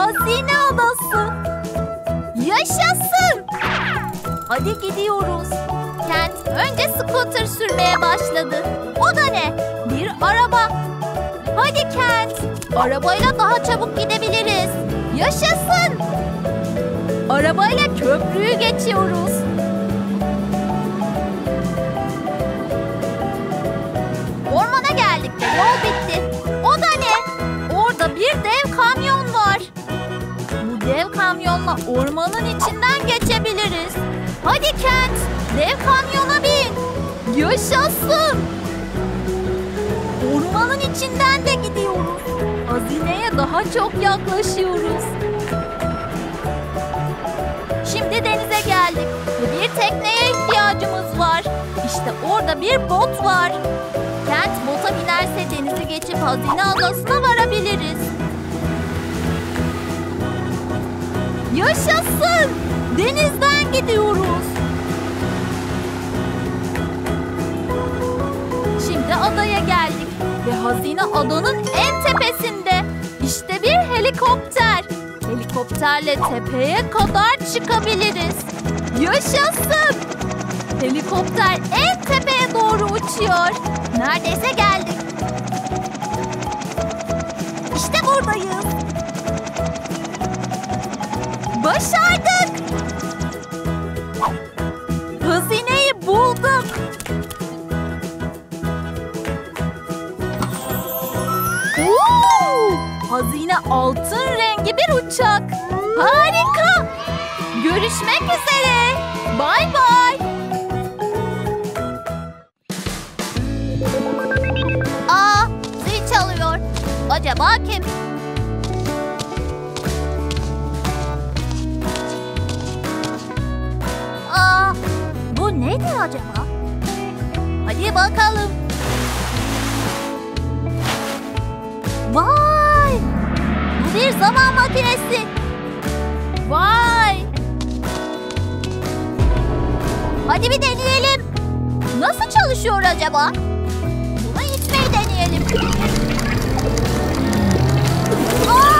hazine adası. Yaşasın! Hadi gidiyoruz. Kent önce scooter sürmeye başladı. O da ne? Bir araba. Hadi Kent. Arabayla daha çabuk gidebiliriz. Yaşasın! Arabayla köprüyü geçiyoruz. Ormana geldik ve yol bitti. O da ne? Orada bir dev kamyon kamyonla ormanın içinden geçebiliriz. Hadi Kent, dev kamyona bin. Yaşasın. Ormanın içinden de gidiyoruz. Hazineye daha çok yaklaşıyoruz. Şimdi denize geldik ve bir tekneye ihtiyacımız var. İşte orada bir bot var. Kent bota binerse denizi geçip hazine adasına varabiliriz. Yaşasın! Denizden gidiyoruz. Şimdi adaya geldik ve hazine adanın en tepesinde. İşte bir helikopter. Helikopterle tepeye kadar çıkabiliriz. Yaşasın! Helikopter en tepeye doğru uçuyor. Neredeyse geldik. İşte buradayız. Başardık. Hazineyi bulduk. Oo! Hazine altın rengi bir uçak. Harika. Görüşmek üzere. Bay bay. Aa, zil çalıyor. Acaba kim? Nedir acaba? Hadi bakalım. Vay! Bu bir zaman makinesi. Vay! Hadi bir deneyelim. Nasıl çalışıyor acaba? Bunu itmeyi deneyelim. Aa!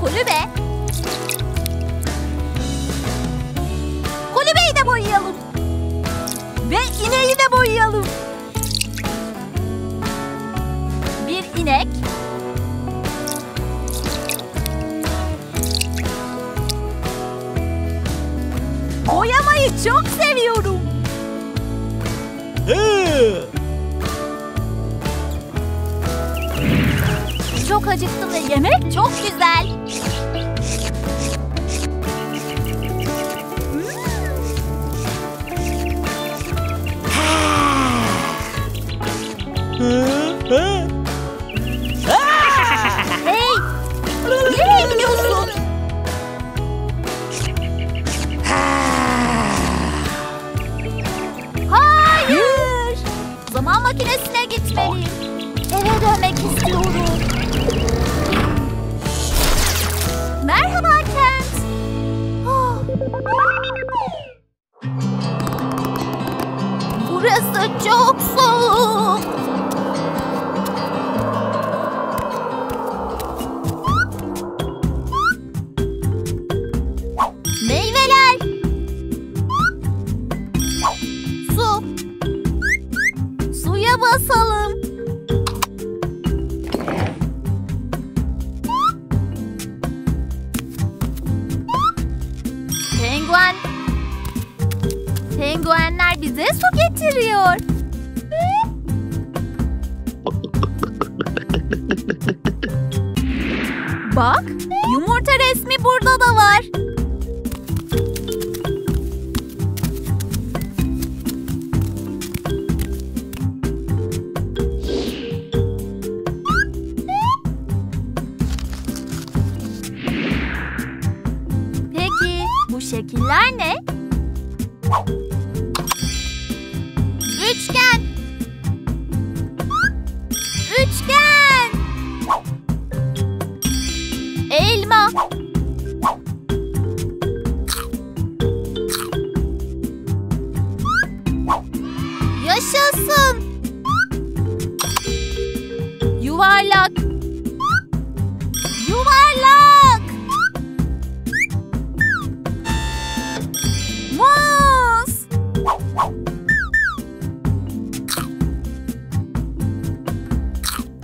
Kulübe. Kulübeyi de boyayalım. Ve ineği de boyayalım. Bir inek. Boyamayı çok seviyorum. Çok acıktım ve yemek çok güzel. Hayır! Zaman makinesine gitmeliyim. Eve dönmek istiyorum. Merhaba Kent. Burası çok soğuk. Şekiller ne?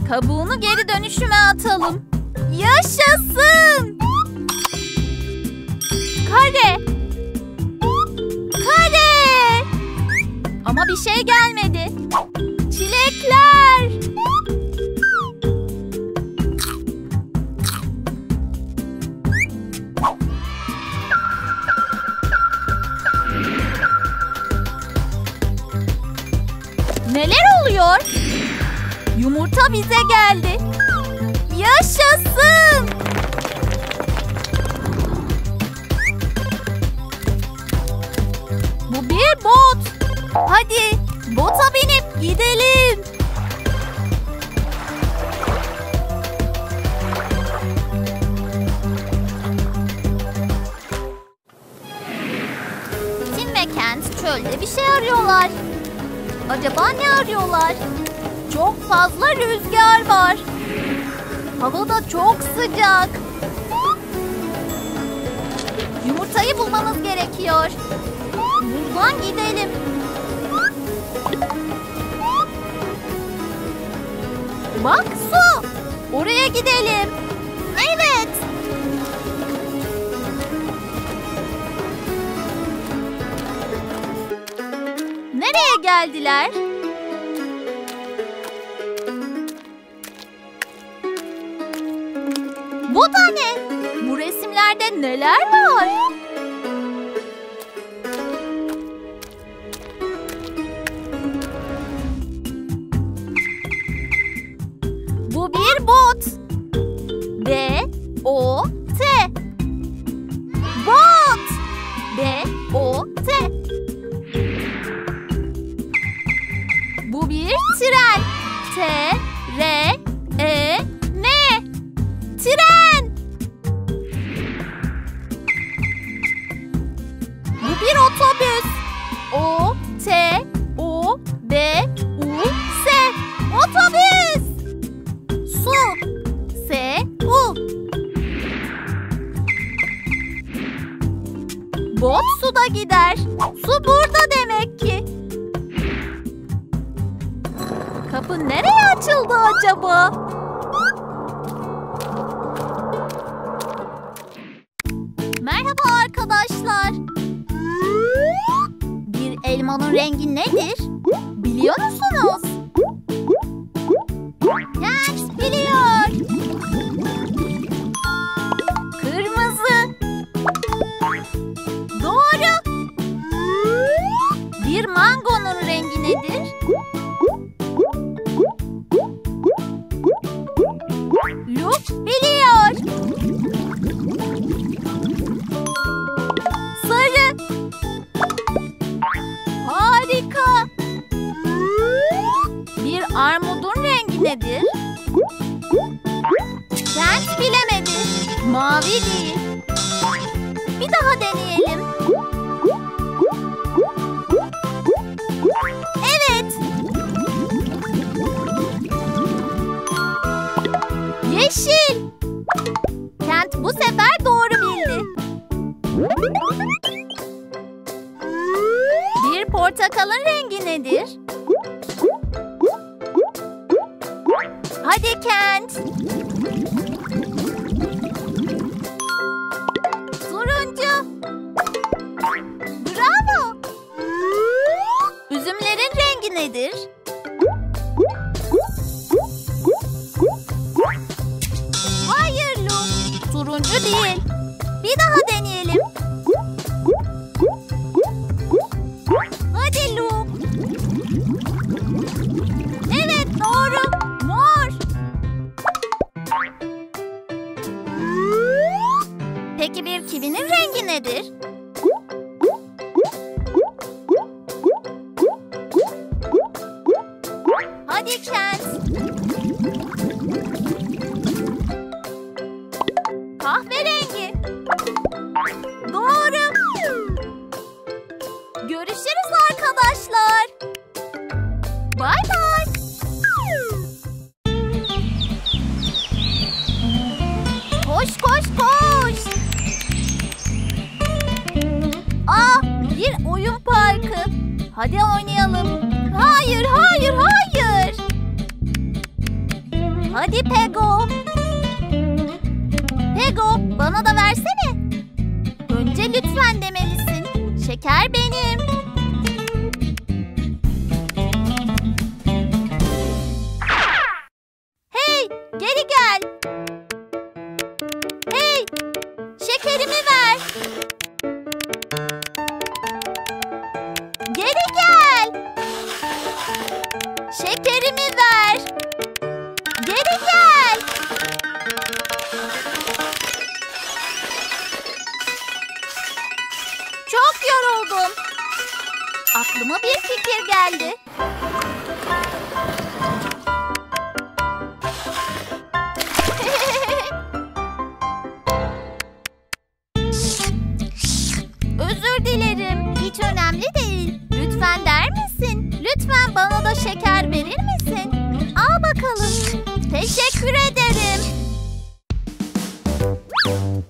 Kabuğunu geri dönüşüme atalım. Yaşasın! Kare. Kare. Ama bir şey gelmedi. Çilekler. Yumurta bize geldi. Yaşasın! Bu bir bot. Hadi bota binip gidelim. Tim ve Kent çölde bir şey arıyorlar. Acaba ne arıyorlar? Çok fazla rüzgar var. Hava da çok sıcak. Yumurtayı bulmamız gerekiyor. Buradan gidelim. Bak su. Oraya gidelim. Evet. Nereye geldiler? Neler var? Bu bir bot. B O T. Bot. B O T. Bu bir tren. T elmanın rengi nedir? Biliyor musunuz? Kent biliyor. Kırmızı. Doğru. Bir mangonun rengi nedir? Bir daha deneyelim. Evet. Yeşil. Kent bu sefer doğru bildi. Bir portakalın rengi nedir? Hadi Kent. nedir? Hayır Luke, turuncu değil. Bir daha проделывании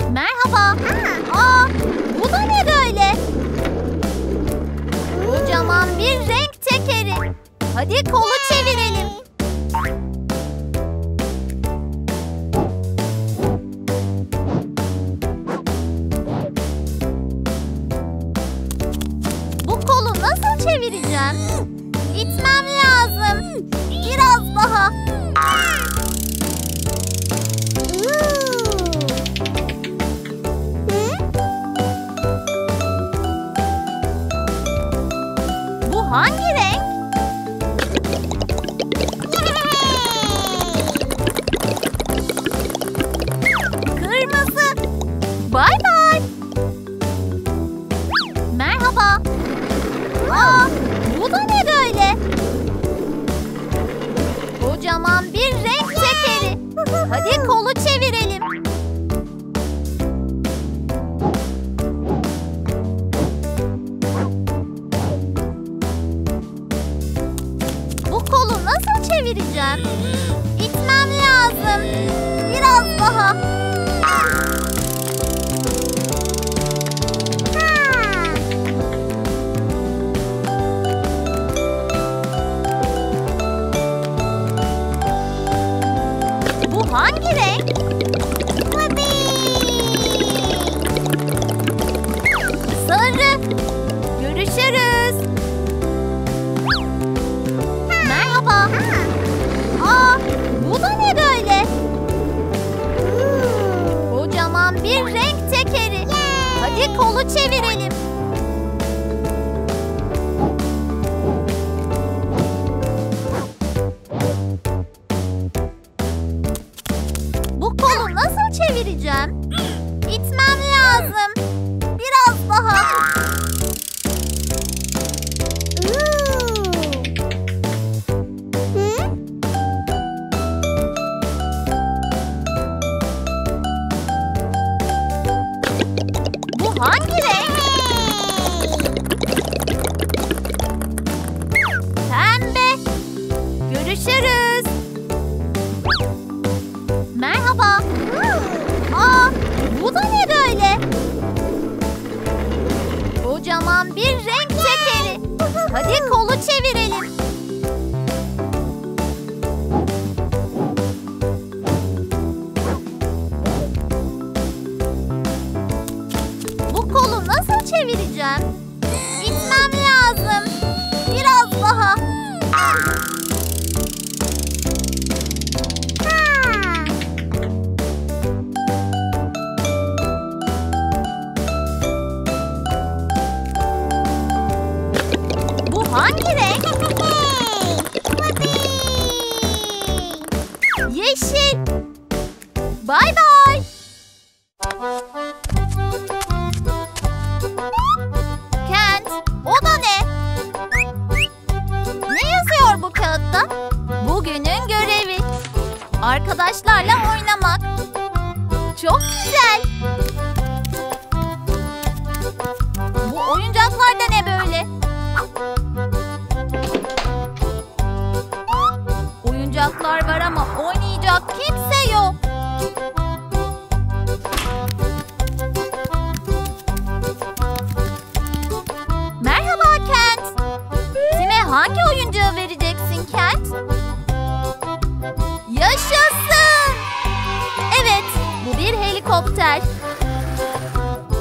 Merhaba. Aa, bu da ne böyle? Kocaman bir renk tekeri. Hadi kola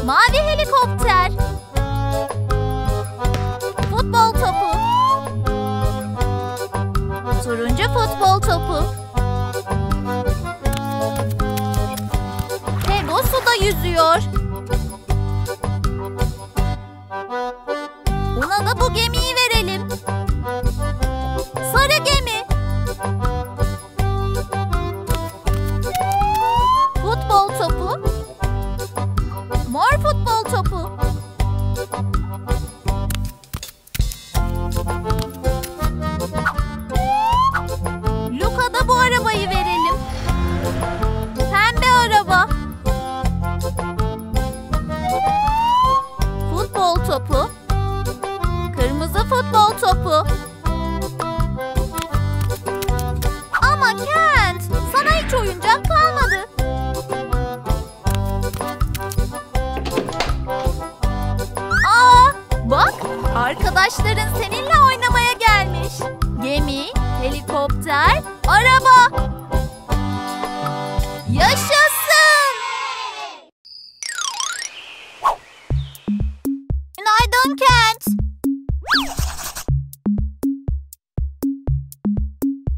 Mavi helikopter. Futbol topu. Turuncu futbol topu. Ve bu suda yüzüyor.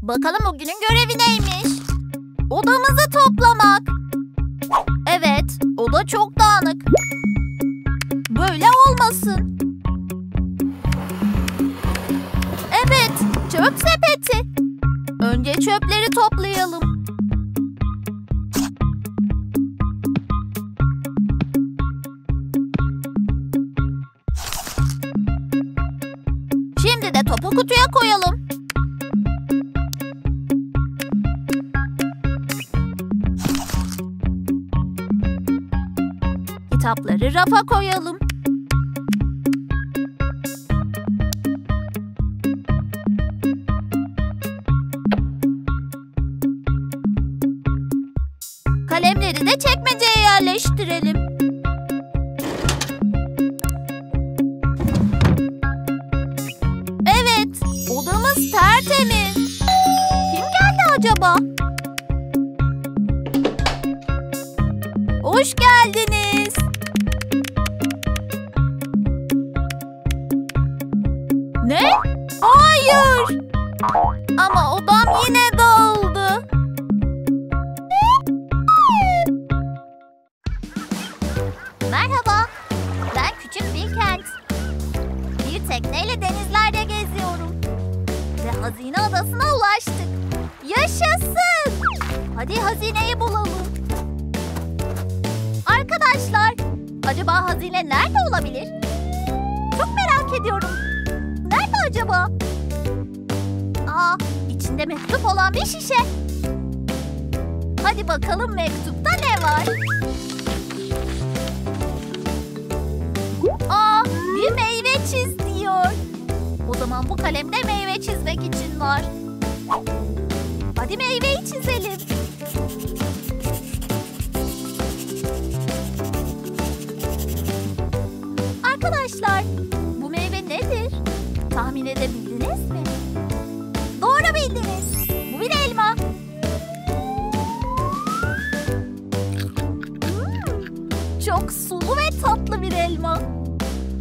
Bakalım bugünün görevi neymiş? Odamızı toplamak. Evet, oda çok dağınık. Böyle olmasın. Evet, çöp sepeti. Önce çöpleri toplayalım. Rafa koyalım. Kalemleri de çekmeceye yerleştirelim. Tekneyle denizlerde geziyorum. Ve hazine adasına ulaştık. Yaşasın! Hadi hazineyi bulalım. Arkadaşlar, acaba hazine nerede olabilir? Çok merak ediyorum. Nerede acaba? Aa, içinde mektup olan bir şişe. Hadi bakalım mektupta ne var? Ama bu kalem de meyve çizmek için var. Hadi meyveyi çizelim. Arkadaşlar bu meyve nedir? Tahmin edebildiniz mi? Doğru bildiniz. Bu bir elma. Hmm, çok sulu ve tatlı bir elma.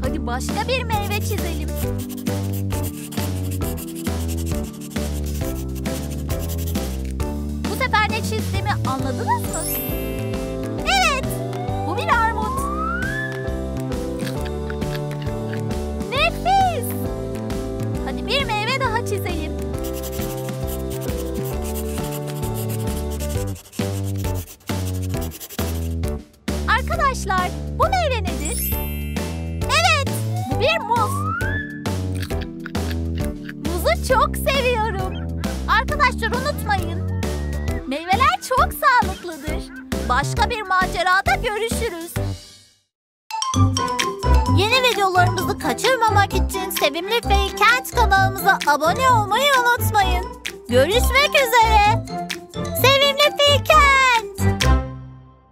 Hadi başka bir meyve çizelim. Anladınız mı? 저번에 어머니 뭐